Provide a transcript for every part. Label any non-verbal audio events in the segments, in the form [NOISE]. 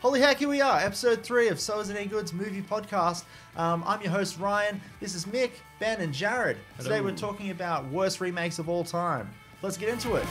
Holy heck, here we are, episode three of So Is It Any Good's movie podcast. Um, I'm your host, Ryan. This is Mick, Ben, and Jared. Today we're talking about worst remakes of all time. Let's get into it.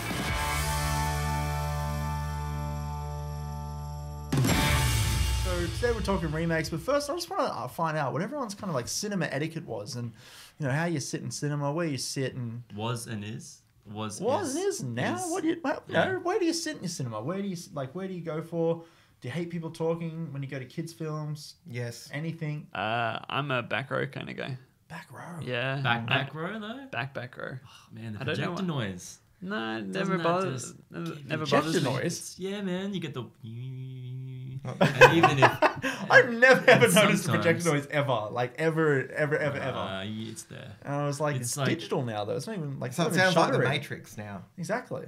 So today we're talking remakes, but first I just want to find out what everyone's kind of like cinema etiquette was, and you know how you sit in cinema, where you sit, and Was and is. Was was is, and is now. is. What do you, Yeah. where do you sit in your cinema? Where do you like? Where do you go for? Do you hate people talking when you go to kids' films? Yes. Anything? Uh, I'm a back row kind of guy. Back row. Yeah. Back back row though? Back back row. Oh, man, the I don't know projector what- noise. No, it never bothers. Never, give never Projector bothers me. noise? It's- yeah, man, you get the [LAUGHS] and even if [LAUGHS] I've never ever And noticed a projector noise ever, like ever, ever, ever, ever. uh, it's there. and I was like, it's, it's like- digital now, though. It's not even like. So it sounds like the. Matrix now. Exactly.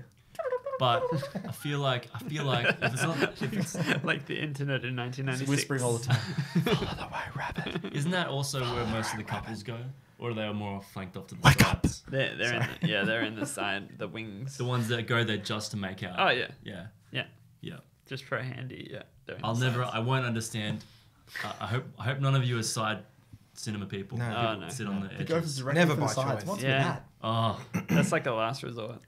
But I feel like I feel like if it's not [LAUGHS] if it's like the internet in 1996. It's whispering all the time. [LAUGHS] Follow the way, rabbit. isn't that also where most of the couples go? Or are they more flanked off to the Wake up. sides? They're, they're in the, yeah, they're in the side, the wings. The ones that go there just to make out. Oh yeah, Yeah. yeah. Yeah. Just for a handy. Yeah. I'll never, sides. I won't understand. I, I hope I hope none of you are side cinema people. No. Oh, people Oh, that no. sit on the It goes edges. Never the by sides. choice. What's Yeah. with that? Oh, That's like a last resort.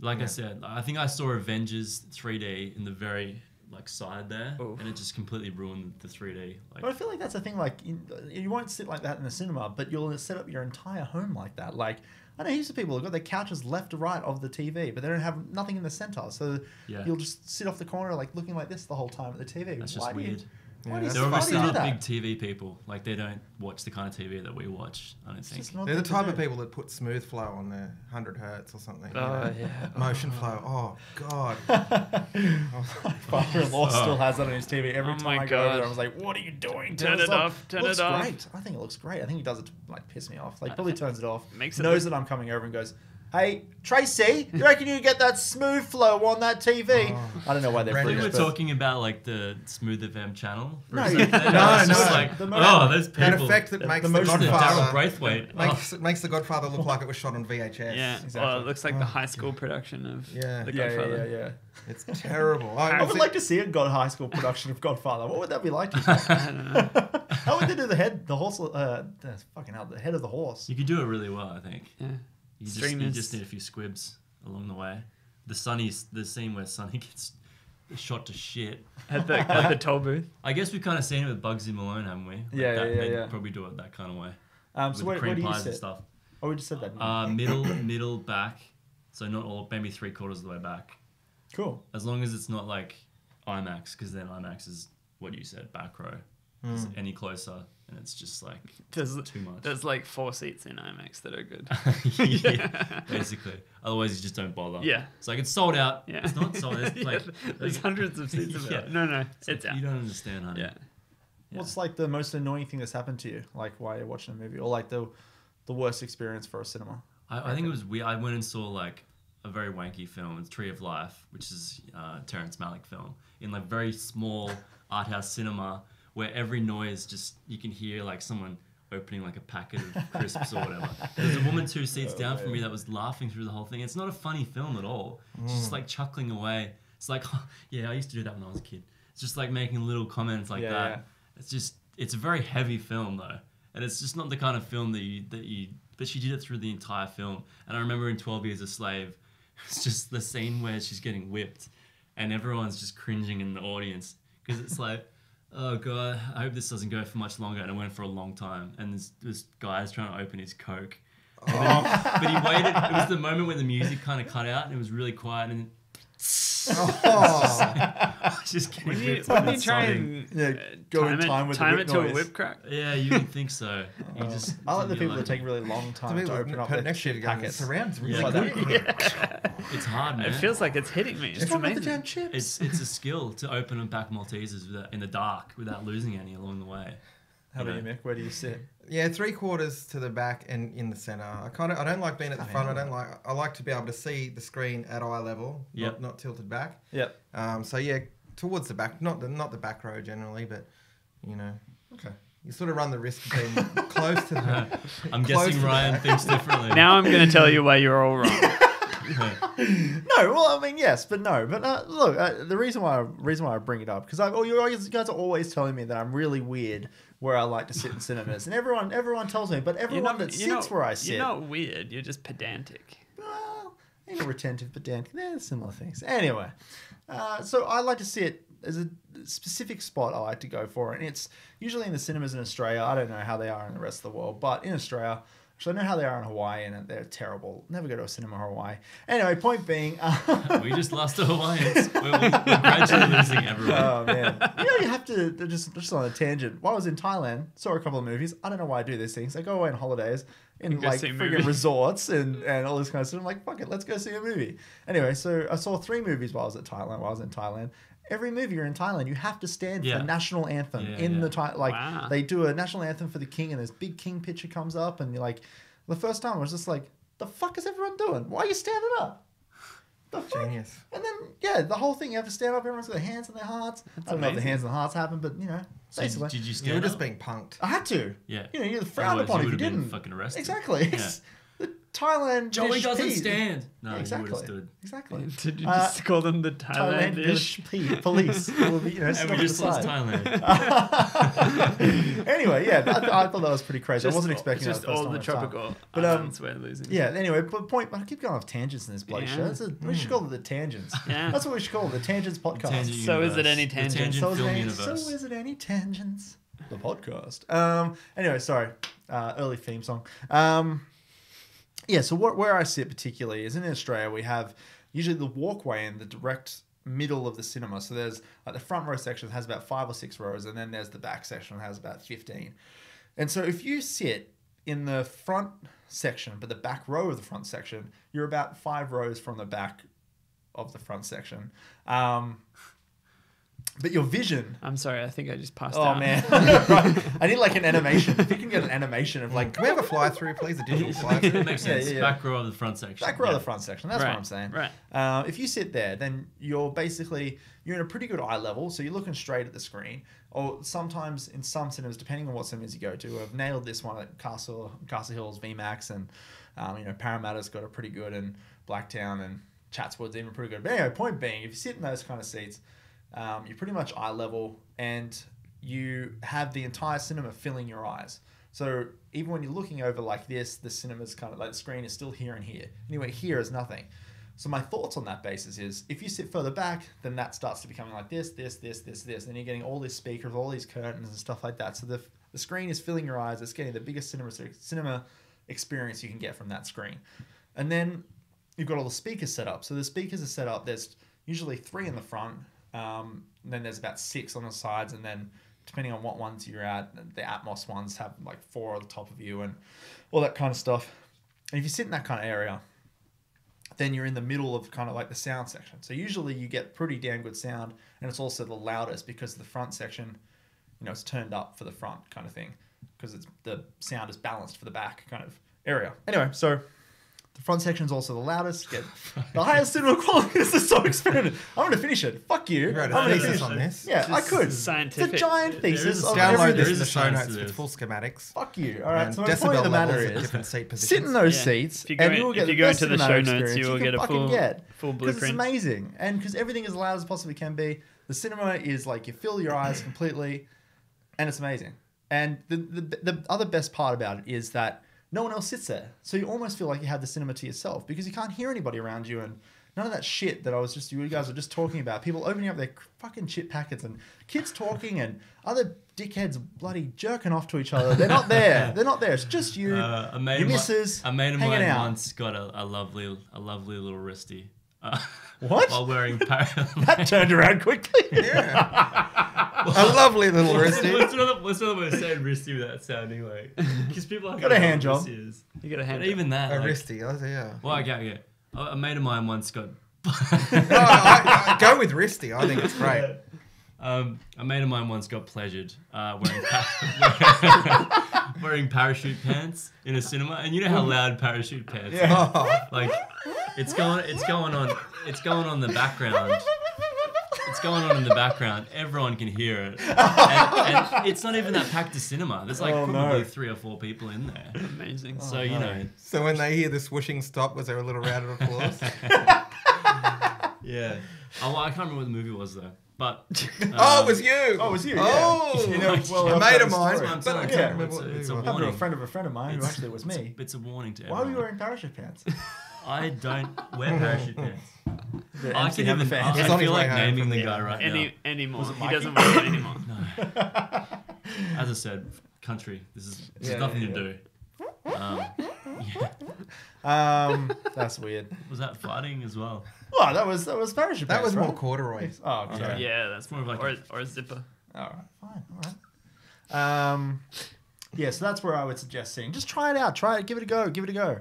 Like I said, I think I saw Avengers 3D in the very like side there, Oof. and it just completely ruined the 3D. Like, But I feel like that's a thing. Like you, you won't sit like that in the cinema, but you'll set up your entire home like that. Like I know heaps of people have got their couches left to right of the TV, but they don't have nothing in the center. So yeah, you'll just sit off the corner, like looking like this the whole time at the TV. that's Why just weird. you- weird. why Yeah, do you, They're why do obviously not big TV people. Like they don't watch the kind of TV that we watch. I don't It's think. They're the good to type of people that put smooth flow on their 100 hertz or something. you Oh know? yeah. [LAUGHS] Motion flow. [LAUGHS] Oh, God. [LAUGHS] My father-in-law Oh. still has that on his TV every Oh time my I go over God. there. I was like, "What are you doing? Turn us it off, turn looks it off." great. I think it looks great. I think he does it to like piss me off. Like I- probably turns it off. Makes it knows look- that I'm coming over and goes, "Hey Tracy, you reckon you get that smooth flow on that TV?" Oh. I don't know why they're Brandon, We were but- talking about like the Smooth FM channel. for a No, second you- there. no, It's just no. like, The oh, mo- those people. That effect that makes the the, motion the of Daryl Godfather Braithwaite. [LAUGHS] Oh, makes, makes the Godfather look like it was shot on VHS. Yeah. Exactly. Well, it looks like the Oh, high school production of Yeah. The yeah, yeah, Godfather. yeah, yeah. It's terrible. I, [LAUGHS] I would like to see a God high school production of Godfather. What would that be like? [LAUGHS] I don't know. How would they do the head, the horse? Uh, the fucking hell, the head of the horse. you could do it really well, I think. Yeah. You just, you just need a few squibs along the way. The Sunny, the scene where Sunny [LAUGHS] gets shot to shit. At the at the toll booth. [LAUGHS] I guess we've kind of seen it with Bugsy Malone, haven't we? Like Yeah, that, yeah, yeah, yeah. Probably do it that kind of way Um, with so the where, cream where do you pies and stuff. Oh, we just said that. Uh, middle, middle, back. So not all, maybe three quarters of the way back. cool. As long as it's not like IMAX, because then IMAX is what you said, back row. Is Mm. any closer, and it's just like There's too much. there's like four seats in IMAX that are good. [LAUGHS] [LAUGHS] yeah, basically. Otherwise, you just don't bother. Yeah. It's like it's sold out. Yeah. It's not sold. [LAUGHS] It's Yeah, like, there's like- hundreds of seats Yeah. available. No, no, it's it's, like, out. You don't understand, honey. Yeah. Yeah. What's like the most annoying thing that's happened to you, like while you're watching a movie, or like the the worst experience for a cinema? I, I think it was weird. I went and saw like a very wanky film, it's Tree of Life, which is uh, Terrence Malick film, in like very small art house cinema where every noise just you can hear like someone opening like a packet of crisps or whatever. There's a woman two seats [LAUGHS] Oh, down from me that was laughing through the whole thing. It's not a funny film at all. It's just mm. like chuckling away. It's like, [LAUGHS] yeah, I used to do that when I was a kid. It's just like making little comments like Yeah, that. yeah. It's just it's a very heavy film though, and it's just not the kind of film that you that you. But she did it through the entire film, and I remember in Twelve Years a Slave, [LAUGHS] it's just the scene where she's getting whipped, and everyone's just cringing in the audience because it's like. Oh god! I hope this doesn't go for much longer, and it went for a long time. And this this guy's trying to open his coke, oh. then he- but he waited. It was the moment when the music kind of cut out, and it was really quiet, and Oh. [LAUGHS] I was just getting When you, whipped when you try and Yeah, uh, go in time, time it, with the whip it to noise. a whip crack. Yeah, you would think so. You just I like the you're people that take really long time be to open up their next year to go, it packets. surrounds Yeah. Like good. that. [LAUGHS] It's hard, man. It feels like it's hitting me. It's What's wrong the damn chips? it's it's a skill to open and pack Maltesers without, in the dark without losing any along the way. How about you, Mick? Where do you sit? [LAUGHS] Yeah, three quarters to the back and in the center. I kind of I don't like being at the front. I don't like I like to be able to see the screen at eye level, Yep. not, not tilted back. Yep. Um, so yeah, towards the back, not the not the back row generally, but you know, Okay. you sort of run the risk of being [LAUGHS] close to the. [LAUGHS] I'm guessing Ryan that. thinks differently. Now I'm going to tell you why you're all wrong. No, well, I mean, yes, but no. But uh, look, uh, the reason why reason why I bring it up because I, oh, you always, you guys are always telling me that I'm really weird where I like to sit in cinemas, and everyone everyone tells me, but everyone not, that sits not- where I sit, You're not weird. You're just pedantic. well, ain't retentive, pedantic. They're similar things. Anyway, uh, so I like to sit. There's a specific spot I like to go for, and it's usually in the cinemas in Australia. I don't know how they are in the rest of the world, but in Australia, actually, I know how they are in Hawaii, and they're terrible. Never go to a cinema in Hawaii. Anyway, point being, uh, [LAUGHS] We just lost the Hawaiians. We're, we're, gradually losing everyone. Oh man, you know you have to just just on a tangent. While I was in Thailand, saw a couple of movies. I don't know why I do these things. I go away on holidays in like see a friggin' resorts and and all this kind of stuff. I'm like, fuck it, let's go see a movie. Anyway, so I saw three movies while I was at Thailand. While I was in Thailand. Every movie you're in Thailand, you have to stand for the national anthem Yeah, in yeah. the Thai. Like Wow. they do a national anthem for the king, and this big king picture comes up, and you're like, the first time I was just like, the fuck is everyone doing? Why are you standing up? The fuck? Genius. And then, yeah, the whole thing, you have to stand up. Everyone's got their hands on their hearts. I don't know if the hands and the hearts happen, but, you know, So basically. did you You stand were just being punked. I had to. Yeah. You know, you're frowned Otherwise upon you if you would've been didn't. fucking arrested. Exactly. [LAUGHS] Yeah. the Thailand Joey doesn't Pete. stand. No, exactly. you would have stood. Exactly. [LAUGHS] Did you Uh, just call them the Thailand Thailandish? British police will be, you know, [LAUGHS] And we just lost side. Thailand. [LAUGHS] anyway, yeah, I, I thought that was pretty crazy. Just I wasn't all- expecting just that the first all time the I saw it. tropical But, um, islands we're losing. Yeah. Anyway, but point. I keep going off tangents in this bloody Yeah. show. That's a, we should call it the tangents. Yeah. That's what we should call it, the tangents podcast. Tangent So is it universe. any The tangent? tangent so, is it any, so is it any tangents? The podcast. Um. Anyway, sorry. Uh, early theme song. Um. Yeah. So what, where I sit particularly is in Australia. We have usually the walkway in the direct middle of the cinema. So there's like the front row section has about five or six rows, and then there's the back section has about fifteen. And so if you sit in the front section, but the back row of the front section, you're about five rows from the back of the front section. Um, but your vision. I'm sorry, I think I just passed Oh out. man, [LAUGHS] [LAUGHS] right. I need like an animation. If you can get an animation of like Can we have a fly through, please? A digital fly It through. makes Yeah, sense. yeah, yeah. Back row of the front section. back row of the front section. That's right, what I'm saying. Right. Uh, if you sit there, then you're basically you're in a pretty good eye level, so you're looking straight at the screen. Or sometimes in some cinemas, depending on what cinemas you go to, I've nailed this one at Castle Castle Hills VMAX, and um, you know Parramatta's got a pretty good, and Blacktown and Chatswood's even pretty good. But anyway, point being, if you sit in those kind of seats, um, you're pretty much eye level, and you have the entire cinema filling your eyes. So even when you're looking over like this, the cinema's kind of like the screen is still here and here. Anyway, here is nothing. So my thoughts on that basis is if you sit further back, then that starts to becoming like this, this, this, this, this. Then you're getting all these speakers, all these curtains and stuff like that. So the, the screen is filling your eyes. It's getting the biggest cinema cinema experience you can get from that screen. And then you've got all the speakers set up. So the speakers are set up. There's usually three in the front. Um, then there's about six on the sides, and then depending on what ones you're at, the Atmos ones have like four on the top of you and all that kind of stuff. And if you sit in that kind of area, then you're in the middle of kind of like the sound section. So usually you get pretty damn good sound, and it's also the loudest because the front section, you know, it's turned up for the front kind of thing because it's the sound is balanced for the back kind of area. Anyway, so the front section is also the loudest, get [LAUGHS] the highest cinema quality. [LAUGHS] This is so experimental. I'm going to finish it. Fuck you. You wrote I'm a gonna thesis finish on this. Yeah, I Just could. It's a scientific. giant There is thesis a of science- Download everything. this There in the show notes to with full schematics. Fuck you. All right. and so my point of decibel the matter is, different seat positions. sit in those Yeah. seats, If you go and in- you will if get you the go best into the show notes, experience you will can get a fucking full- get. full 'Cause It's amazing, and because everything is as loud as possibly can be. The cinema is like you fill your eyes completely, and it's amazing. And the, the the other best part about it is that no one else sits there, so you almost feel like you have the cinema to yourself because you can't hear anybody around you and. None of that shit that I was just you guys were just talking about. People opening up their fucking chip packets and kids talking and other dickheads bloody jerking off to each other. They're not there. [LAUGHS] They're not there. It's just you, Uh, your of mi- missus, a mate of mine out. once got a, a lovely, a lovely little wristy. Uh, What? While wearing [LAUGHS] par- That turned around quickly. Yeah. [LAUGHS] a lovely little wristy. What's another, what's another way of saying wristy without sounding like? Because people are Got a hand job. You got a hand. But even that, A like, wristy. Oh, yeah. well, okay, okay. A a mate of mine once got. [LAUGHS] No, I, I go with wristy. I think it's great. Um, a mate of mine once got pleasured uh, wearing, pa- wearing parachute pants in a cinema, and you know how loud parachute pants. are. Yeah. Oh, Like, it's going, it's going on, it's going on the background. It's going on in the background. Everyone can hear it, [LAUGHS] and, and it's not even that packed a cinema. There's like Oh, probably no. three or four people in there. Amazing. So you know, So when they hear the swooshing stop, was there a little round of applause? [LAUGHS] yeah. Oh, well, I can't remember what the movie was though, but oh, um, it was you. Oh, it was you, yeah. Oh, [LAUGHS] You know, well, a I've mate got of a mine, story. I'm but telling I can't Yeah, remember it's what a- movie it's it a was. Happened to a warning. friend of a friend of mine who It's- actually was me. It's a warning to Why were you wearing parachute pants? I don't wear [LAUGHS] parachute pants. The I MC can Hammer even. fans. He's I feel like naming the the- guy right Any now. anymore. he doesn't wear it anymore. no. [LAUGHS] As I said, country. This is this Yeah, has nothing yeah, to do. Um, yeah. [LAUGHS] Um, that's weird. Was that fighting as well? Well, that was that was parachute That pants. was more right? corduroy. Oh, okay. Okay. Yeah, that's more of like or, a- or a zipper. All right, fine, all right. Um, yeah, so that's where I would suggest seeing. Just try it out. Try it. Give it a go. Give it a go.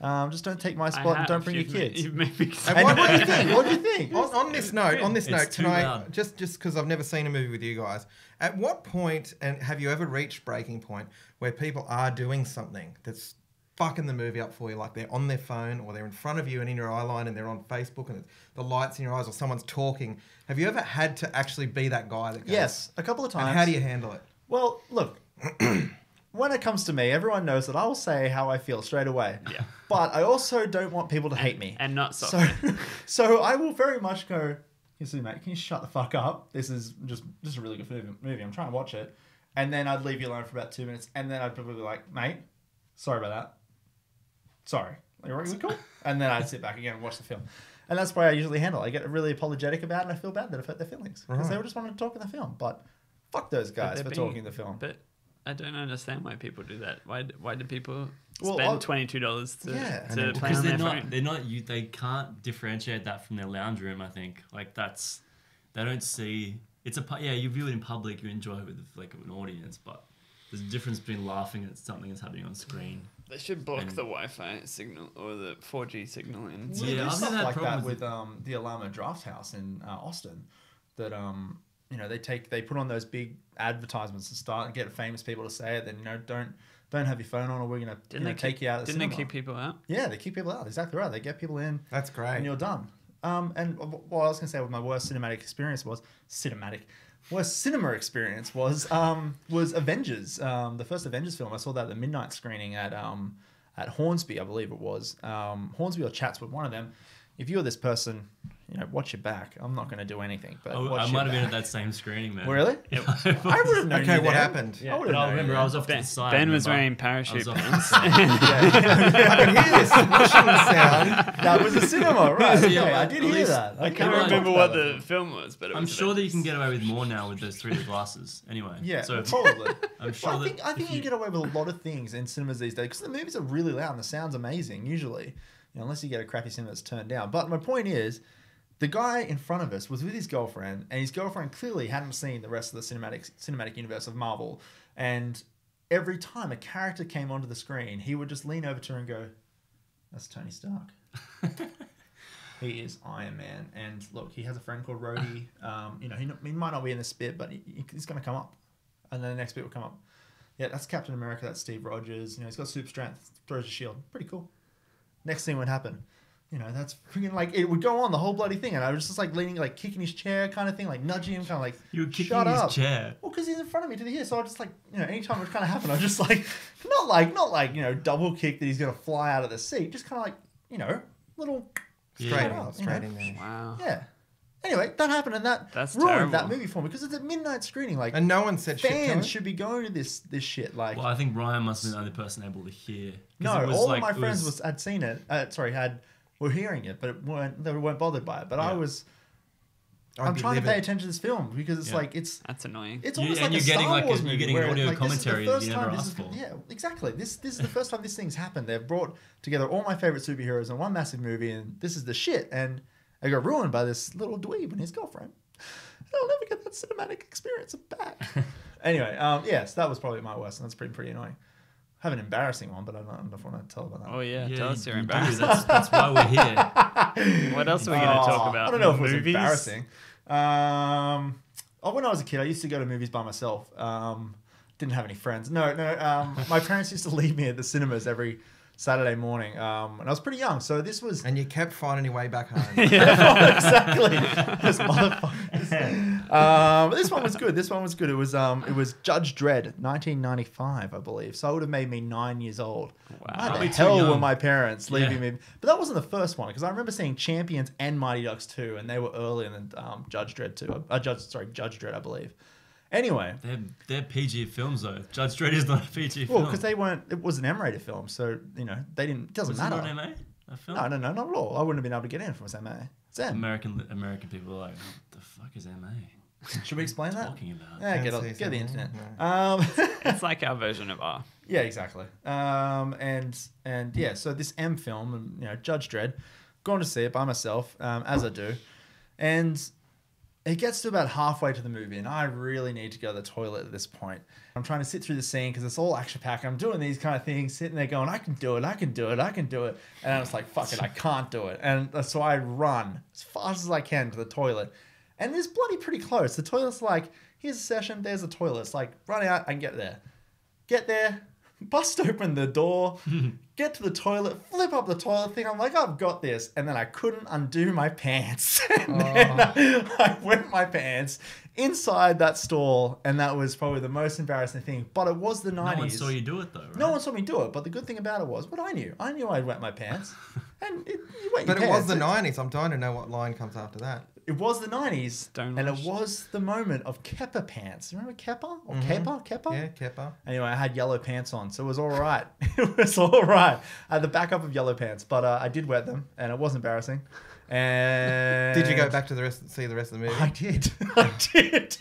Um, just don't take my spot and don't bring your You've ma- kids. You've made me And And what- what do you think? What do you think? [LAUGHS] On, on this note, on this It's note, tonight, loud. just just because I've never seen a movie with you guys, at what point and have you ever reached breaking point where people are doing something that's fucking the movie up for you, like they're on their phone or they're in front of you and in your eye line and they're on Facebook and the lights in your eyes or someone's talking. Have you ever had to actually be that guy that goes? Yes, a couple of times. And how do you handle it? Well, look, [CLEARS THROAT] when it comes to me, everyone knows that I will say how I feel straight away. Yeah. But I also don't want people to hate me. And not so, [LAUGHS] so I will very much go. You see, mate, can you shut the fuck up? This is just just a really good movie. movie. I'm trying to watch it, and then I'd leave you alone for about two minutes, and then I'd probably be like, mate, sorry about that. Sorry, like, are we cool? And then I'd sit back again and watch the film. And that's why I usually handle. it. I get really apologetic about it, and I feel bad that I've hurt their feelings because they were just wanting to talk in the film. But fuck those guys for being- talking in the film. But I don't understand why people do that. Why? Why do people Well, spend I'll- twenty two dollars to, Yeah. To play because on they're their not phone? they're not you they can't differentiate that from their lounge room i think like that's they don't see it's a yeah you view it in public you enjoy it with like an audience but there's a difference between laughing at something that's happening on screen They should block And- the Wi-Fi signal or the four G signal in. Well, Yeah, there's I've stuff had like that with with- um, the Alamo Drafthouse in uh, Austin. That um, you know they take they put on those big advertisements and start and get famous people to say it. Then you know don't don't have your phone on or we're gonna Didn't know, they take kick, you out. Of the Didn't they cinema. kick people out? Yeah, they keep people out. Exactly right. They get people in That's great. and you're done. Um, and what I was gonna say with my worst cinematic experience was cinematic. Worst cinema experience was um, was Avengers. Um, the first Avengers film. I saw that at the midnight screening at um, at Hornsby, I believe it was. Um, Hornsby or Chatswood, one of them. If you're this person, you know, watch your back. I'm not going to do anything, but I, watch I your might have been at that same screening man Really? [LAUGHS] Yeah. I would have known. Okay, you what then. happened? I Yeah. would but have I remember you I was then. off to the side ben was wearing parachute was off to the pants. side. [LAUGHS] I can hear this whooshing [LAUGHS] sound. That was a cinema, right? Yeah, Okay, I did hear that. I Okay, can't remember what the that. film was, but i'm sure that you can get away with more now with those 3d glasses anyway Yeah, so probably. i'm sure I think I think you, get away with a lot of things in cinemas these days because the movies are really loud and the sound's amazing usually, you know, unless you get a crappy cinema that's turned down. But my point is, the guy in front of us was with his girlfriend, and his girlfriend clearly hadn't seen the rest of the cinematic cinematic universe of Marvel. And every time a character came onto the screen, he would just lean over to her and go, "That's Tony Stark." [LAUGHS] He is Iron Man, and look, he has a friend called Rhodey. Um, you know, he, he might not be in this bit, but he, he's going to come up, and then the next bit will come up. Yeah, that's Captain America. That's Steve Rogers. You know, he's got super strength. Throws a shield. Pretty cool. Next thing would happen. You know, that's freaking like it would go on the whole bloody thing, and I was just like leaning, like kicking his chair, kind of thing, like nudging him, kind of like you were kicking shut his up. chair Well, because he's in front of me to the here, so I just like you know, anytime it kind of happened, I just like not like not like you know double kick that he's gonna fly out of the seat, just kind of like you know little Straight Yeah. in, straight in there. Wow. yeah. Anyway, that happened, and that That's ruined that movie for me because it's a midnight screening. Like And no one said fans him. should be going to this this shit. Like well i think ryan must have been the only person able to hear 'Cause no, it was all like- of my it friends was, had seen it. Uh, sorry, had were hearing it, but it weren't they weren't bothered by it. But I Yeah. was. I'd I'm trying to livid. pay attention to this film because it's Yeah. like it's That's annoying. it's You- almost and like you're a getting Star like a- Wars you're movie getting where, audio like, this is the commentary that first you never time this asked is- for. Yeah, exactly. This this is the first time this thing's happened. They've brought together all my favorite superheroes in one massive movie, and this is the shit. And I got ruined by this little dweeb and his girlfriend. And I'll never get that cinematic experience back. [LAUGHS] anyway, um, yes, that was probably my worst, and that's pretty pretty annoying. I have an embarrassing one, but I don't, I don't know if I want to tell about that. Oh yeah, tell us you- you're you embarrassed. That's, that's why we're here. [LAUGHS] What else are we going to talk about? I don't know if it was Movies? embarrassing. Um, oh, when I was a kid, I used to go to movies by myself. Um, didn't have any friends. No, no. Um, my [LAUGHS] parents used to leave me at the cinemas every Saturday morning, um, and I was pretty young. So this was And you kept finding your way back home. yeah, [LAUGHS] exactly this motherfuckers. [LAUGHS] um, but this one was good. This one was good. It was um, it was Judge Dredd, 1995, I believe. So it would have made me nine years old. Wow. How the hell were my parents leaving Yeah. me? But that wasn't the first one because I remember seeing Champions and Mighty Ducks 2, and they were earlier than um, Judge Dredd 2. Uh, Judge, sorry, Judge Dredd, I believe. Anyway, They're, they're PG films though. Judge Dredd is not a PG film. well, because they weren't. It was an M-rated film, so you know they didn't. It doesn't was it matter. not MA? A film? No, no, no, not at all. I wouldn't have been able to get in if it was MA. It's M. American American people are like, what the fuck is MA? [LAUGHS] Should we explain that? Talking about. Yeah, get, Can't on, get the something, internet. Um, [LAUGHS] It's like our version of R. yeah, exactly. Um, and and yeah, so this M film, and you know, Judge Dredd, gone to see it by myself, um, as I do, and it gets to about halfway to the movie, and I really need to go to the toilet at this point. I'm trying to sit through the scene because it's all action packed. I'm doing these kind of things, sitting there going, I can do it, I can do it, I can do it. And I was like, fuck it, I can't do it. And uh, so I run as fast as I can to the toilet. And it's bloody pretty close. The toilet's like, here's a session, there's a toilet. It's like, run out, can get there. Get there, bust open the door, [LAUGHS] get to the toilet, flip up the toilet thing. I'm like, I've got this. And then I couldn't undo my pants. [LAUGHS] and then oh. [LAUGHS] I wet my pants inside that stall. And that was probably the most embarrassing thing. But it was the 90s. No one saw you do it though, right? No one saw me do it, but the good thing about it was, but I knew, I knew I'd wet my pants, and it, you wet your But it was the 90s. I'm dying to know what line comes after that. It was the nineties, Don't and it was the moment of Kepper pants. Remember Kepper or Kepper? Kepper? Yeah, Kepper. Anyway, I had yellow pants on, so it was all right. [LAUGHS] it was all right. I had the backup of yellow pants, but uh, I did wear them, and it was embarrassing. And Did you go back to the rest, see the rest of the movie? I did. [LAUGHS] I did.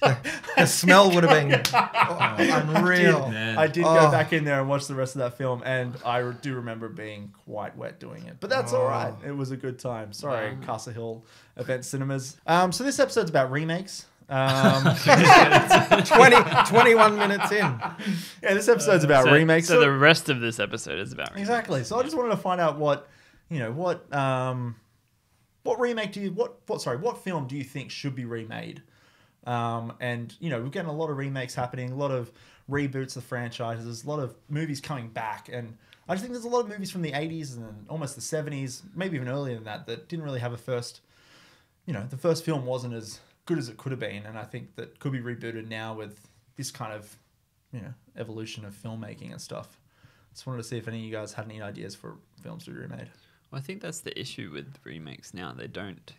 the smell would have been [LAUGHS] oh, unreal. I did, I did Oh. go back in there and watch the rest of that film, and I do remember being quite wet doing it. But that's all right. Oh. It was a good time. Sorry, Wow. Castle Hill Event Cinemas. Um, so this episode's about remakes. Um, [LAUGHS] 20, 21 minutes in. yeah, this episode's about so, remakes. So the rest of this episode is about remakes. Exactly. So I just wanted to find out what, you know, what um, what remake do you what what sorry what film do you think should be remade? Um, and you know we're getting a lot of remakes happening, a lot of reboots of franchises, a lot of movies coming back, and I just think there's a lot of movies from the 80s and almost the 70s, maybe even earlier than that, that didn't really have a first. You know, the first film wasn't as good as it could have been, and I think that could be rebooted now with this kind of, you know, evolution of filmmaking and stuff. Just wanted to see if any of you guys had any ideas for films to be remade. Well, I think that's the issue with remakes now. They don't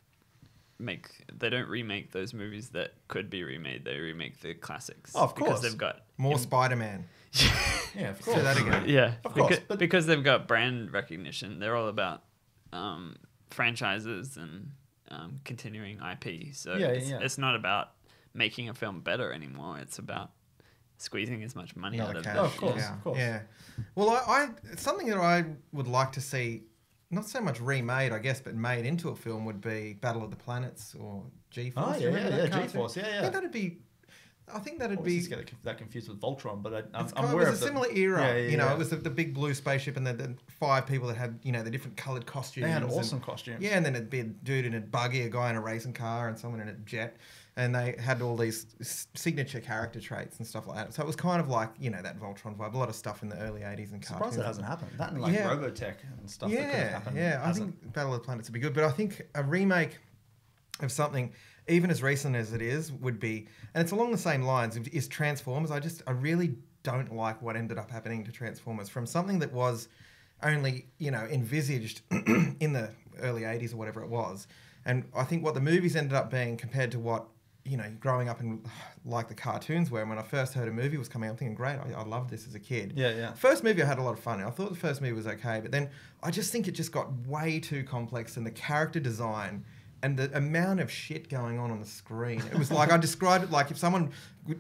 make they don't remake those movies that could be remade. They remake the classics. Oh, of course, because course. they've got More Spider Man. [LAUGHS] Yeah, of Say that again. yeah, Of course, because, but- because they've got brand recognition. They're all about um, franchises and um, continuing IP. So Yeah, it's, yeah. it's not about making a film better anymore. It's about squeezing as much money out of cash. the Oh, of course, yeah. of course. Yeah. Well, I, I something that I would like to see, not so much remade, I guess, but made into a film would be Battle of the Planets or G Force. Oh, yeah, yeah, yeah, G-Force, yeah, I yeah. think that'd be. I think that'd Obviously, be. get that- confused with Voltron, but I, I'm, It's aware it was a the- similar era. Yeah, yeah, you know, yeah. it was the, the big blue spaceship and the, the five people that had, you know, the different coloured costumes. They had and- awesome costumes. Yeah, and then it'd be a dude in a buggy, a guy in a racing car, and someone in a jet. And they had all these s- signature character traits and stuff like that. So it was kind of like, you know, that Voltron vibe. A lot of stuff in the early 80s and Surprised cartoons. that hasn't happened. That and like Yeah. Robotech and stuff that could have Yeah, happened. yeah. I think Battle of the Planets would be good, but I think a remake of something even as recent as it is would be, and it's along the same lines. Is Transformers? I just I really don't like what ended up happening to Transformers from something that was only you know envisaged [CLEARS THROAT] in the early '80s or whatever it was, and I think what the movies ended up being compared to what you know growing up and like the cartoons were. When I first heard a movie was coming, I'm thinking, great, I, I loved this as a kid. Yeah, yeah. First movie I had a lot of fun in. I thought the first movie was okay, but then I just think it just got way too complex and the character design and the amount of shit going on on the screen. It was like I described it like if someone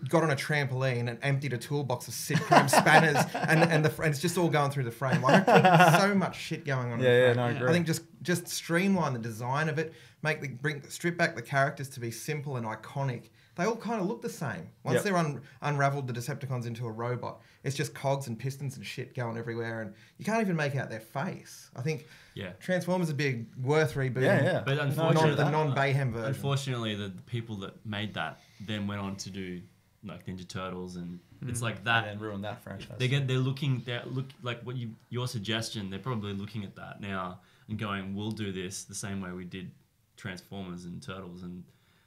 got on a trampoline and emptied a toolbox of Sidchrome [LAUGHS] spanners and and, the, and it's just all going through the frame. Like I think there's so much shit going on. in Yeah, yeah, no, I agree. I think just just streamline the design of it, make the bring strip back the characters to be simple and iconic. They all kind of look the same. Once Yep. they're un- unraveled the Decepticons into a robot, it's just cogs and pistons and shit going everywhere, and you can't even make out their face. I think Yeah. Transformers would be worth rebooting. Yeah, yeah. But No, Non, unfortunately, the non Bayhem version. unfortunately, the, the people that made that then went on to do like Ninja Turtles, and it's like and that. then ruin that franchise. They get they're looking they're look like what you your suggestion. They're probably looking at that now and going, "We'll do this the same way we did Transformers and Turtles," and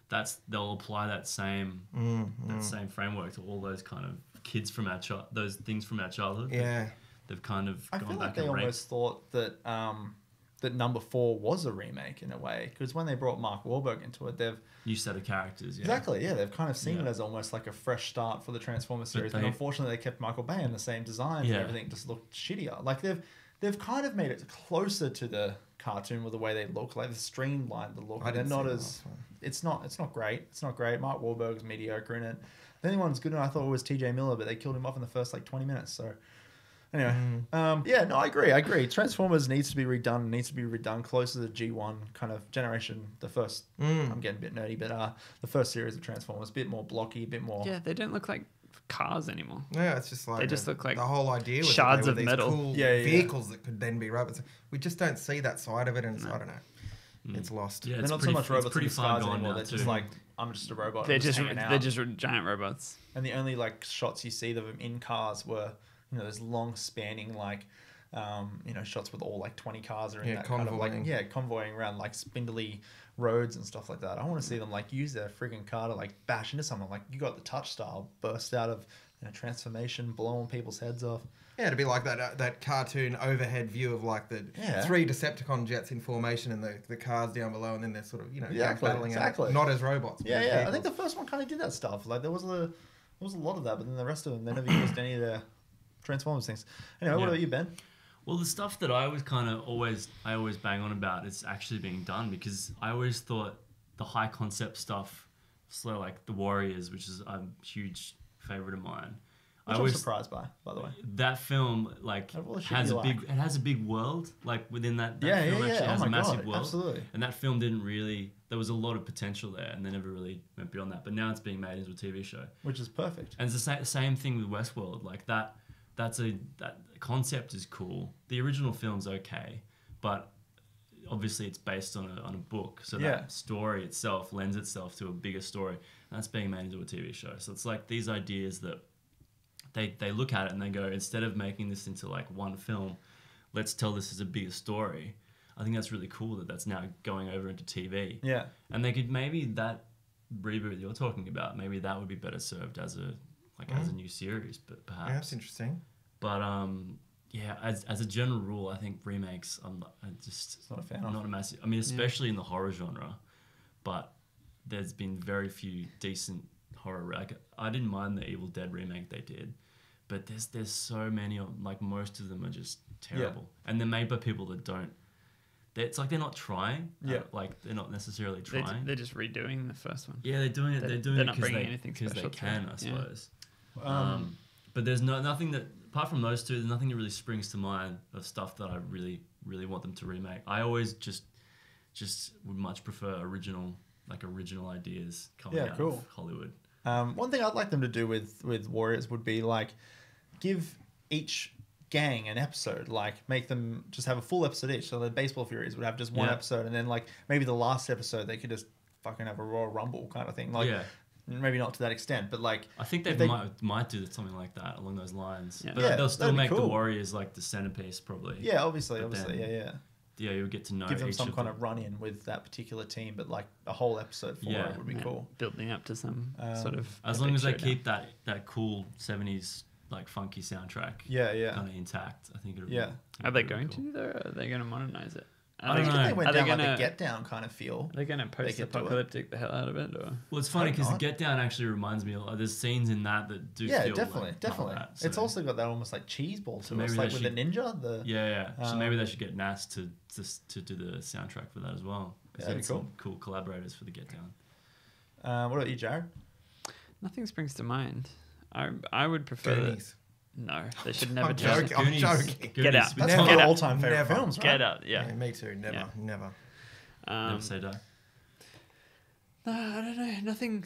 that's they'll apply that same Mm, that mm. same framework to all those kind of kids from our child, those things from our childhood. Yeah. they've kind of I gone feel back like they and raped. almost thought that um, that number four was a remake in a way because when they brought Mark Wahlberg into it, they've new set of characters. Yeah. exactly yeah they've kind of seen it as almost like a fresh start for the Transformers series. But, they- unfortunately, they kept Michael Bay in the same designs Yeah. and everything just looked shittier. Like they've they've kind of made it closer to the cartoon with the way they look. Like they've streamlined the look. I and They're didn't not see as it's not it's not great. It's not great. Mark Wahlberg's mediocre in it. The only one who's good, and I thought it was T.J. Miller, but they killed him off in the first like twenty minutes. So anyway, Mm. um, yeah, no, I agree. I agree. Transformers needs to be redone. Needs to be redone closer to the G one kind of generation. The first, Mm. I'm getting a bit nerdy, but uh, the first series of Transformers, a bit more blocky, a bit more. Yeah, they don't look like cars anymore. Yeah, it's just like They just a- look like the whole idea was shards they of these metal. cool Yeah, yeah, yeah. vehicles that could then be robots. We just don't see that side of it, and it's, No. I don't know, Mm. it's lost. Yeah, They're it's not pretty, so much it's robots pretty in far disguise gone anymore. now They're too. just like I'm just a robot. They're I'm just hanging they're just giant robots. and the only like shots you see of them in cars were you know those long spanning like um, you know shots with all like 20 cars are in Yeah, that kind of like convoying. yeah convoying around like spindly roads and stuff like that i want to see them like use their friggin' car to like bash into someone like you got the touch style burst out of you know transformation blowing people's heads off Yeah, it'd be like that uh, that cartoon overhead view of like the Yeah. three Decepticon jets in formation and the, the cars down below, and then they're sort of you know Exactly, battling at it. exactly. not as robots. but yeah as yeah i think the first one kind of did that stuff like there was a there was a lot of that but then the rest of them they never used any of their transformers things anyway what about you ben Well, the stuff that I was kind of always I always bang on about is actually being done because I always thought the high concept stuff, so like the Warriors, which is a huge favorite of mine. I which i'm surprised by by the way that film like Out of all the shit has a big like. it has a big world like within that, that yeah film yeah actually yeah has oh a my massive god world absolutely and that film didn't really there was a lot of potential there and they never really went beyond that but now it's being made into a TV show which is perfect and it's the sa- same thing with Westworld. Like that, that's a that concept is cool. The original film's okay, but obviously it's based on a on a book, so Yeah. that story itself lends itself to a bigger story, that's being made into a TV show. So it's like these ideas that they they look at it and they go, instead of making this into like one film, let's tell this as a bigger story. I think that's really cool that that's now going over into TV. yeah And they could maybe that reboot you're talking about, maybe that would be better served as a like as a new series, but perhaps. yeah, that's interesting. But um, yeah, as, as a general rule, I think remakes. I'm I just It's not a fan I'm of. not a massive. I mean, especially in the horror genre, but there's been very few decent horror. Like I didn't mind the Evil Dead remake they did, but there's there's so many of like most of them are just terrible, and they're made by people that don't. It's like they're not trying. uh, Yeah. like they're not necessarily They, trying. they're just redoing the first one. yeah, they're doing it. they're- They're doing they're it not because bringing they, anything 'cause they can, it, I yeah. suppose. Um, Um, but there's no nothing that apart from those two, there's nothing that really springs to mind of stuff that I really really want them to remake. I always just just would much prefer original like original ideas coming Yeah, out cool. of Hollywood. Um, one thing I'd like them to do with with Warriors would be like give each gang an episode, like make them just have a full episode each. So the Baseball Furies would have just one Yeah. episode, and then like maybe the last episode they could just fucking have a Royal Rumble kind of thing. Like yeah, maybe not to that extent, but like I think they, they- might might do something like that along those lines. Yeah. But Yeah, they'll still that'd be make the. Warriors like the centerpiece probably. yeah, obviously, But obviously, then yeah, yeah. Yeah, you'll get to know Give them each some of kind them. of run in with that particular team, but like a whole episode for Yeah. it would be Yeah, cool. Building up to some sort Um, of. as long as they showdown. keep that that cool '70s like funky soundtrack Yeah, yeah. kind of intact. I think it'll Yeah. Be, Are they it'll be going cool. to though? Or are they going to modernize it? I don't they, know. I think they went Are they down like gonna- a get down kind of feel. They're going to could do it. post-apocalyptic the hell out of it, or Well, it's funny because not. Get Down actually reminds me. Of, there's scenes in that that do. Yeah, feel definitely, like, definitely. Like that, It's also got that almost like cheese ball to So it. It's like they with the ninja. The Yeah, yeah. so maybe Um, they should get Nas to to, to do the soundtrack for that as well. Yeah, they that'd had be some cool collaborators for the Get Down. Uh, what about you, Jared? nothing springs to mind? I I would prefer. that- Goonies. No, they should never I'm touch joking. it. I'm Goonies- joking. Get out. That's Never. one of Get the out. all-time favorite Never. films, right? Get out, yeah. me too. Never, Yeah. never. Um, Never say die. No, I don't know. Nothing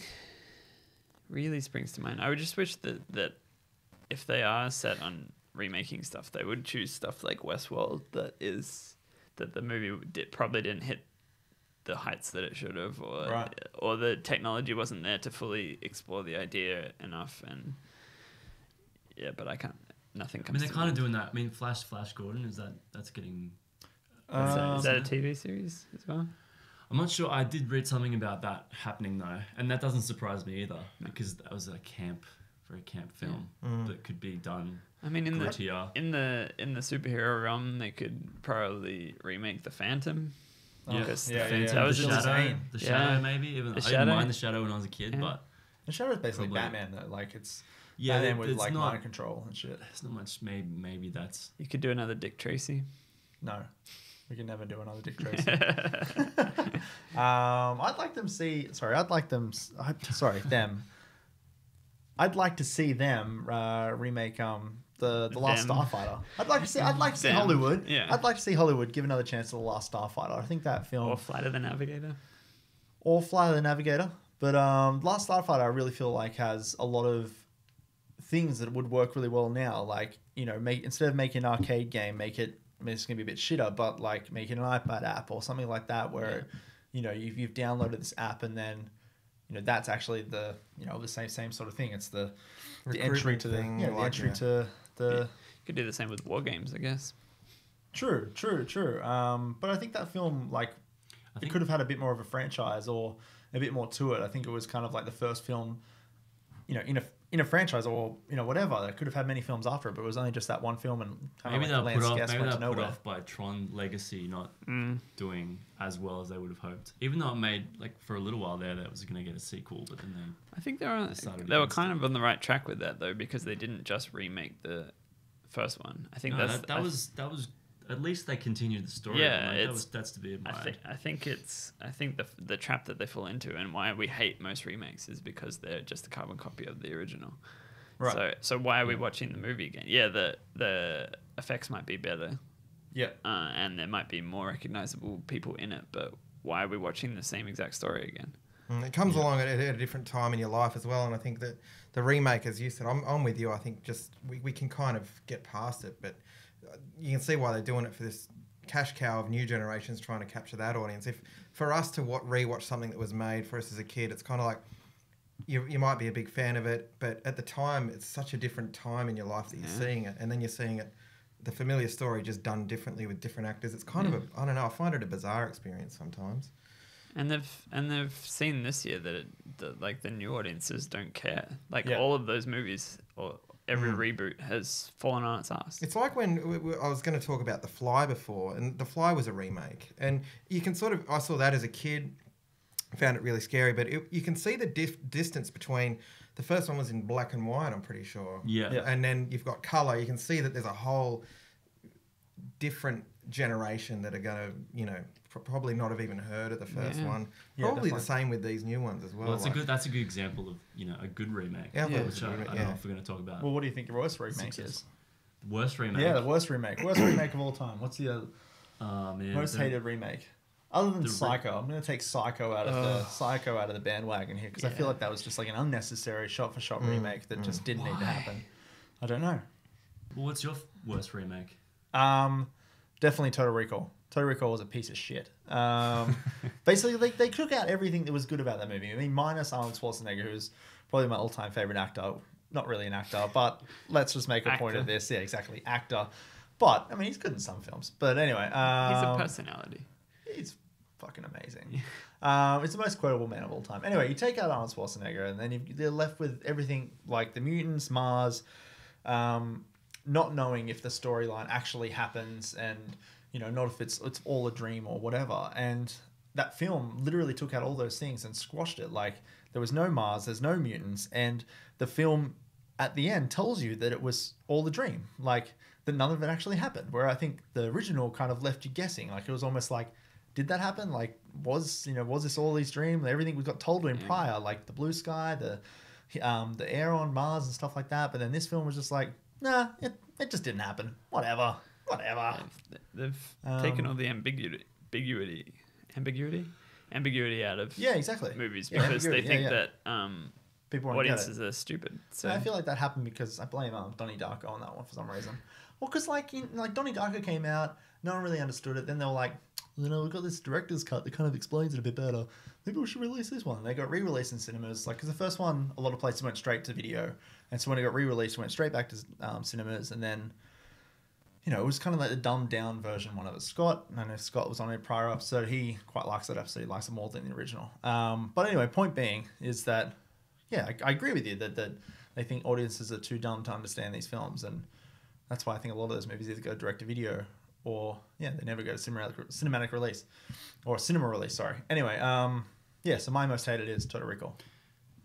really springs to mind. I would just wish that that if they are set on remaking stuff, they would choose stuff like Westworld that is that the movie did, probably didn't hit the heights that it should have, or Right. or the technology wasn't there to fully explore the idea enough. And yeah, but I can't. Nothing comes. I comes. mean, they're to kind of mind. doing that. I mean, Flash, Flash Gordon is that that's getting. Is that- Um, is that a TV series as well? I'm not sure. I did read something about that happening though, and that doesn't surprise me either because that was a camp, very camp film Mm. that could be done I mean, in the grittier. in the in the superhero realm, they could probably remake the Phantom. Yeah. Because Yeah, the yeah, yeah. Phantom the was Bill just shadow, Zane. the Yeah. shadow maybe. Even The I Shadow. didn't mind the shadow when I was a kid, Yeah. but The Shadow is basically Probably. Batman though. Like it's yeah, Batman there- with it's like not. mind control and shit. There's not much. Maybe maybe that's you could do another Dick Tracy. No, we can never do another Dick [LAUGHS] Tracy. [LAUGHS] um, I'd like them see. Sorry, I'd like them. s- I, sorry, them. I'd like to see them uh, remake um the the Last Them. Starfighter. I'd like to see. I'd like to see Them. Hollywood. Yeah. I'd like to see Hollywood give another chance to the Last Starfighter. I think that film or Flight of the Navigator. or Fly the Navigator. But um, Last Starfighter, I really feel like has a lot of things that would work really well now. Like you know, make instead of making an arcade game, make it. I mean, it's gonna be a bit shitter, but like making an iPad app or something like that, where you know you've, you've downloaded this app and then you know that's actually the you know the same same sort of thing. It's the the entry Recruitment to the thing, yeah, the like, entry yeah. to the. You could do the same with war games, I guess. True, true, true. Um, but I think that film, like, I it could have had a bit more of a franchise or a bit more to it. I think it was kind of like the first film, you know, in a in a franchise or you know whatever. It could have had many films after it, but it was only just that one film and maybe of they'll put off. Maybe they'll put off by Tron Legacy not Mm. doing as well as they would have hoped. Even though it made like for a little while there that it was going to get a sequel, but then they I think they were they were against kind of on the right track with that though because they didn't just remake the first one. I think No, that's that, that I- was that was at least they continued the story. Yeah, like, that was that's to be I admired. I think it's I think the the trap that they fall into and why we hate most remakes is because they're just a carbon copy of the original. Right. So so why are we watching the movie again? Yeah, the the effects might be better, Yeah, uh, and there might be more recognizable people in it, but why are we watching the same exact story again? Mm, It comes Yeah. along at, at a different time in your life as well, and I think that the remake, as you said, I'm, I'm with you. I think just we, we can kind of get past it, but you can see why they're doing it for this cash cow of new generations trying to capture that audience. If for us to what rewatch something that was made for us as a kid, it's kind of like you, you might be a big fan of it, but at the time, it's such a different time in your life that you're Yeah. seeing it, and then you're seeing it. The familiar story just done differently with different actors. It's kind of a, mm. I don't know, I find it a bizarre experience sometimes. And they've and they've seen this year that, it, that like the new audiences don't care. Like Yeah. all of those movies or every Mm. reboot has fallen on its ass. It's like when I was going to talk about The Fly before, and The Fly was a remake, and you can sort of I saw that as a kid, found it really scary, but it, you can see the dif- distance between the first one was in black and white, I'm pretty sure, yeah. Yeah. and then you've got color. You can see that there's a whole different generation that are going to, you know, pr- probably not have even heard of the first Yeah. one. Yeah, Probably the same with these new ones as well. Well, that's a good that's a good example of you know a good remake. Yeah, I Yeah. it was Which a I, I remake, don't know if we're going to talk about. Well, what do you think your worst remake Success. is? Worst remake. Yeah, the worst remake. Worst remake of all time. What's the uh, Oh man. most the- hated remake? Other than the re- Psycho, I'm going to take Psycho out of the Psycho out of the bandwagon here because I feel like that was just like an unnecessary shot-for-shot Mm, remake that just didn't need to happen. I don't know. Well, what's your f- worst remake? Um, definitely Total Recall. Total Recall was a piece of shit. Um, [LAUGHS] basically, they, they took out everything that was good about that movie. I mean, minus Arnold Schwarzenegger, who's probably my all-time favorite actor. Not really an actor, but let's just make a point of this. Yeah, exactly, actor. But I mean, he's good in some films. But anyway, um, He's a personality. He's fucking amazing. Um, it's the most quotable man of all time. Anyway, you take out Arnold Schwarzenegger, and then they're left with everything like the mutants, Mars, um, not knowing if the storyline actually happens, and you know, not if it's it's all a dream or whatever. And that film literally took out all those things and squashed it. Like there was no Mars, there's no mutants, and the film at the end tells you that it was all a dream. Like that none of it actually happened. Where I think the original kind of left you guessing. Like it was almost like, did that happen? Like was you know was this all these dream? Everything we got told to him Yeah. prior, like the blue sky, the um, the air on Mars and stuff like that. But then this film was just like, nah, it, it just didn't happen. Whatever, whatever. They've, they've taken Um, all the ambiguity, ambiguity, ambiguity, ambiguity out of Yeah, exactly. movies Yeah, because they think yeah, yeah. that um, People won't get it. audiences are stupid. So I feel like that happened because I blame um, Donnie Darko on that one for some reason. Well, because like in, like Donnie Darko came out, no one really understood it. Then they were like, you know, we've got this director's cut that kind of explains it a bit better. Maybe we should release this one. They got re-released in cinemas, like because the first one, a lot of places went straight to video, and so when it got re-released, it went straight back to um, cinemas, and then you know, it was kind of like the dumbed down version one of it. Scott, I know Scott was on a prior episode. He quite likes that episode. He likes it more than the original. Um, but anyway, point being is that, yeah, I, I agree with you that, that they think audiences are too dumb to understand these films. And that's why I think a lot of those movies either go direct to video or, yeah, they never go to cinematic, cinematic release or cinema release, sorry. Anyway, um, yeah, so my most hated is Total Recall.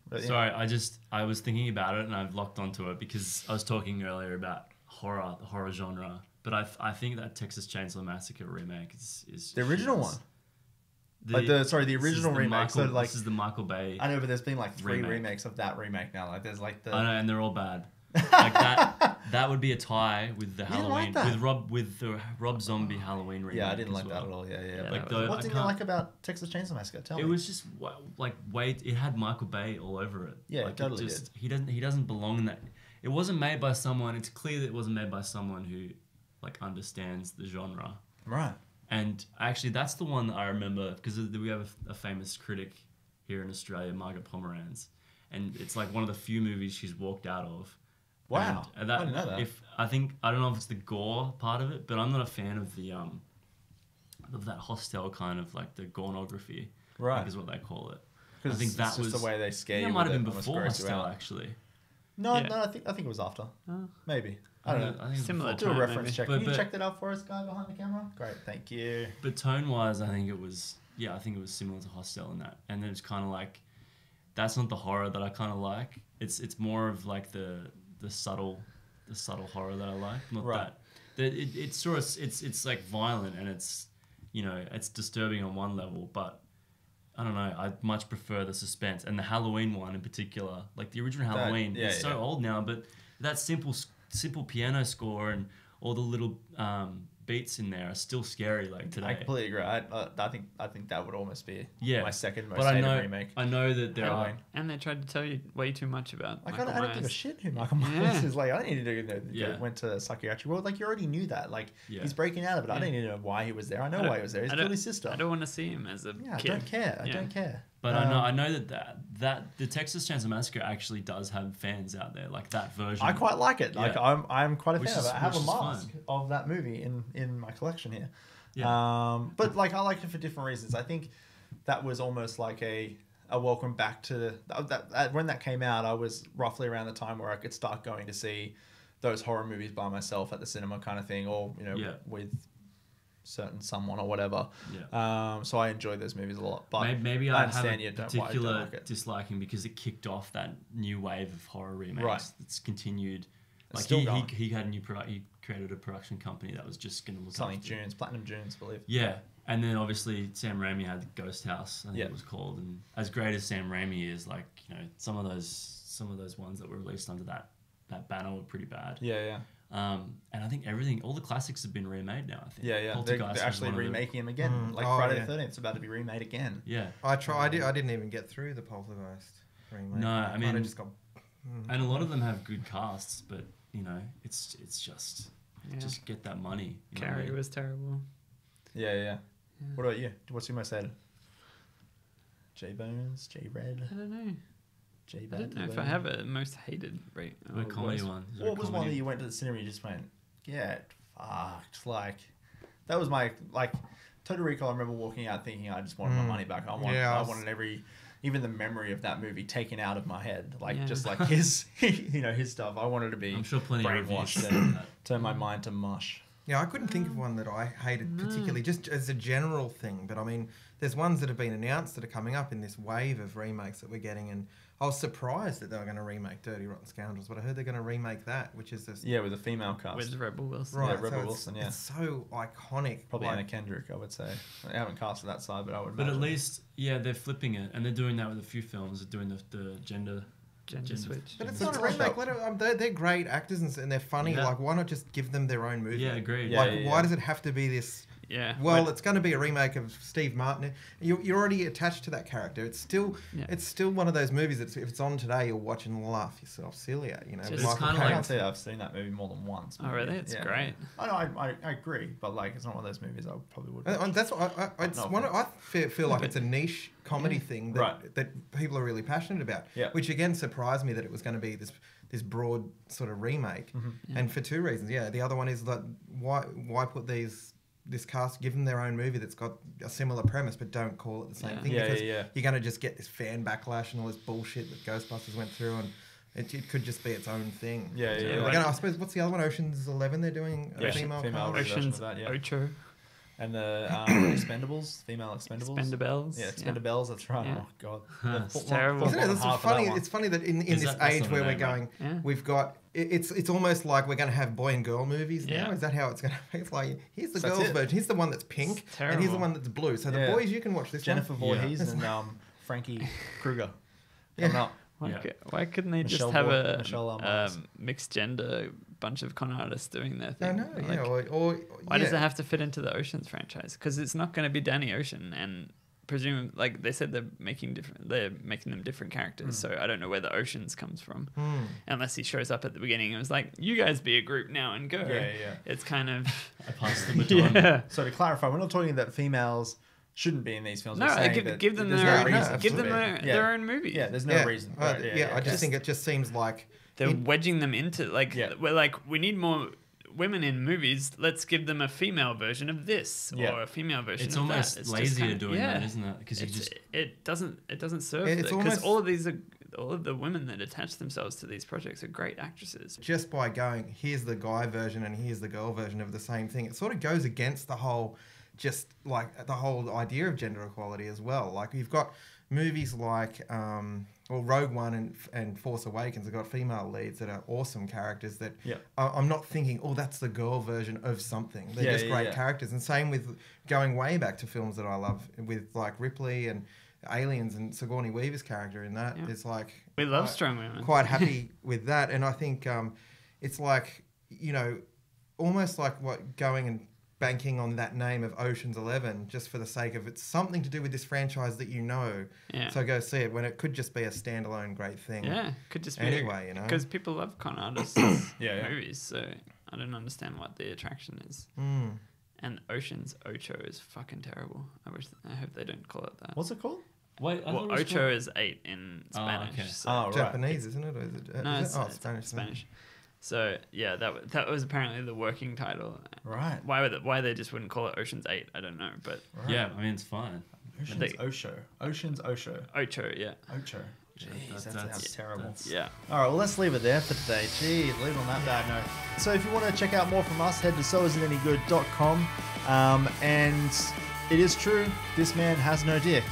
But, yeah. Sorry, I just I was thinking about it and I've locked onto it because I was talking earlier about horror, the horror genre. But I, I think that Texas Chainsaw Massacre remake is is The original one? Like oh, the- sorry, the original remake, Michael, so, like- this is the Michael Bay. I know, but there's been like three Remake. remakes of that remake now. Like, there's like the. I know, and they're all bad. Like that. [LAUGHS] that would be a tie with the You didn't like Halloween with Rob with the Rob Zombie Halloween remake. Yeah, I didn't like that at all. Yeah, yeah. Yeah, Like the, what I didn't you like about Texas Chainsaw Massacre? Tell It me. It was just like wait, it had Michael Bay all over it. Yeah, like totally just, He doesn't. He doesn't belong in that. It wasn't made by someone. It's clear that it wasn't made by someone who like understands the genre. right. And actually, that's the one that I remember because we have a, a famous critic here in Australia, Margaret Pomeranz, and it's like one of the few movies she's walked out of. Wow. And, uh, I didn't know that. If I think I don't know if it's the gore part of it, but I'm not a fan of the um of that hostel kind of like the gornography. I Right. think is what they call it. I Because think it's that just was the way they scare think it might have been before gross you Hostel out. actually. No, Yeah. no, I think I think it was after. Oh. Maybe. I don't uh, know. I think it was Similar before. Do a reference maybe. check. But- Can you but- check that out for us, guy behind the camera? Great, thank you. But tone wise, I think it was yeah, I think it was similar to Hostel in that, and it was kind of like that's not the horror that I kind of like. It's it's more of like the the subtle the subtle horror that I like, not Right. that. That it, it's sort of it's it's like violent and it's you know it's disturbing on one level, but I don't know. I much prefer the suspense and the Halloween one in particular. Like the original That- Halloween, yeah, it's so old now, but that simple s- simple piano score and all the little um, beats in there are still scary. Like today, I completely agree. I, uh, I think I think that would almost be Yeah, my second most but I know remake. I know that there are. And they tried to tell you way too much about Like, I, don't, I don't give a shit who Michael Myers Yeah. is. Like, I didn't need to know. Yeah. Went to psychiatric ward. Like, you already knew that. Like, Yeah. he's breaking out of it. I didn't need to know why he was there. I know I why he was there. He's I killed his sister. I don't want to see him as a yeah, I don't care. I Yeah. don't care. But I know Um, I know that, that that the Texas Chainsaw Massacre actually does have fans out there, like that version. I quite like it. Like Yeah. I'm, I'm quite a Which fan is- of it. I have a mask of that movie in in my collection here. Yeah. Um, but like I like it for different reasons. I think that was almost like a a welcome back to that, that, that when that came out. I was roughly around the time where I could start going to see those horror movies by myself at the cinema, kind of thing, or you know, Yeah. with certain someone or whatever. Yeah. Um, so I enjoyed those movies a lot. But maybe, maybe I I, have a you particular like disliking because it kicked off that new wave of horror remakes. Right. It's continued. Like he, he, he had a new product. He created a production company that was just going to look something. Dunes, Platinum Dunes, I believe. Yeah, and then obviously Sam Raimi had Ghost House, I think Yeah. it was called. And as great as Sam Raimi is, like you know, some of those some of those ones that were released under that that banner were pretty bad. Yeah, yeah. Um, and I think everything, all the classics have been remade now. I think. Yeah, yeah. They're, Poltergeist they're actually one of the- remaking him again. Mm. Like Oh, Friday yeah. the 13th is about to be remade again. Yeah, I try. I, did, I didn't even get through the Poltergeist remake. No, I kinda mean- just got. mm. and a lot of them have good casts, but you know, it's it's just Yeah. just get that money. you know Carrie was terrible. Yeah, yeah. yeah. Yeah. What about you? What's your most hated? J Bones, J Red, I don't know. J I Bad. don't know if I have a most hated rate. a or comedy worst. one. Is there a What was one comedy? that you went to the cinema and you just went, get fucked? Like, that was my, like, Total Recall, I remember walking out thinking I just wanted my Mm. money back. I, want, Yeah, I I was- wanted every, even the memory of that movie taken out of my head. Like, Yeah. just like [LAUGHS] his, [LAUGHS] you know, his stuff. I wanted to be I'm sure plenty of reviews brainwashed said and that. turn my mind to mush. Yeah, I couldn't think of one that I hated particularly, just as a general thing. But I mean, there's ones that have been announced that are coming up in this wave of remakes that we're getting, and I was surprised that they were going to remake Dirty Rotten Scoundrels, but I heard they're going to remake that, which is this Yeah, with a female cast. with Rebel Wilson. right. Yeah, so Rebel it's, Wilson, yeah. it's so iconic. Probably like- Anna Kendrick, I would say. I haven't casted that side, but I would. But at imagine. least, yeah, they're flipping it, and they're doing that with a few films. They're doing the, the gender. Gender Gender- switch. But it's But not a remake. Let it, um, they're, they're great actors and, and they're funny. Yeah. Like, why not just give them their own movie? Yeah, agreed. Yeah, like, yeah, why yeah. does it have to be this Yeah. Well, it's going to be a remake of Steve Martin. You're, you're already attached to that character. It's still, Yeah. it's still one of those movies that if it's on today, you'll watch and laugh yourself silly at. You know, Just- It's kinda I like- Caine. can't say I've seen that movie more than once. Oh, really? It's great. I know, I, I, I agree, but like, it's not one of those movies I probably would. And- watch. and that's what I, I, it's No one. I feel, feel like it's a niche comedy thing that, Right. that people are really passionate about. Yeah. Which again surprised me that it was going to be this this broad sort of remake, Mm-hmm. and for two reasons. Yeah, the other one is that why why put these this cast give them their own movie that's got a similar premise but don't call it the same Yeah. thing Yeah, because yeah, yeah. you're going to just get this fan backlash and all this bullshit that Ghostbusters went through and. It, it could just be its own thing. Yeah, yeah, So yeah. they're gonna- I suppose what's the other one? Ocean's Eleven. They're doing a Yeah, female. female cast? Ocean's that, yeah. Ocho, and the um, [COUGHS] Expendables, female Expendables. Expendables. Yeah, Expendables. That's right. Yeah. Oh god, [LAUGHS] It's terrible. Isn't it? one That's half funny. that. It's funny that in, in Is this that- age where we're name, right? going, Yeah. we've got it- it's it's almost like we're going to have boy and girl movies now. Is that how it's going to be? It's like here's the That's girls version. Here's the one that's pink, and here's the one that's blue. So the Yeah. boys you can watch this Jennifer one. Yeah. Voorhees and um, Frankie [LAUGHS] Kruger. Yeah. Coming. Why, Yeah. cou- why couldn't they Michelle just have Ward- a um, um, mixed gender bunch of con artists doing their I thing? know. Like, yeah. Or, or why yeah. does it have to fit into the Oceans franchise? Because it's not going to be Danny Ocean, and presume like they said they're making different, they're making them different characters. So I don't know where the Oceans comes from, Hmm. unless he shows up at the beginning and was like, "You guys be a group now and go." Yeah, yeah, yeah. It's kind of [LAUGHS] I passed the [LAUGHS] baton. yeah. So to clarify, we're not talking that females shouldn't be in these films. No, We're saying give, give them their no no, reason give them their, yeah. their own movie. Yeah, there's no yeah. reason. Uh, Right, yeah, I just think it just seems like They're it- wedging them into like Yeah. we're like we need more women in movies. Let's give them a female version of this Yeah. or a female version. It's of almost that. It's just lazier kinda- doing yeah. that, isn't it? Because you just it doesn't it doesn't serve It's because almost- all of these are all of the women that attach themselves to these projects are great actresses. just by going here's the guy version and here's the girl version of the same thing it sort of goes against the whole just like the whole idea of gender equality as well like you've got movies like um well rogue one and, and force awakens have got female leads that are awesome characters that Yeah. I- i'm not thinking oh that's the girl version of something they're Yeah, just great yeah. characters and same with going way back to films that i love with like ripley and aliens and sigourney weaver's character in that Yeah. it's like We love I- strong women. quite happy [LAUGHS] with that. And I think um, it's like, you know, almost like what going and banking on that name of Ocean's Eleven just for the sake of it's something to do with this franchise that you know. Yeah. So go see it when it could just be a standalone great thing. Yeah, could just be Anyway, you know. because people love con artists [COUGHS] Yeah, yeah. movies. So I don't understand what the attraction is. Mm. And Ocean's Ocho is fucking terrible. I wish I hope they don't call it that. What's it called? wait. I well, Ocho called- is eight in Oh, Spanish. okay. so- Oh, right. Japanese, isn't it? Or is it, uh, no, is it's, it? Oh, it's Spanish. Spanish. So yeah, that that was apparently the working title. Right. Why would it, why they just wouldn't call it Ocean's Eight? I don't know, but right. Yeah, I mean it's fine. Ocean's They- Osho. Ocean's Osho. Ocho, yeah, Ocho. Jeez, That's- that that's- sounds terrible. that's- yeah. All right, well, let's leave it there for today. Jeez, leave it on that bad note. So, if you want to check out more from us, head to soisitanygood.com. Um, and it is true, this man has no dick.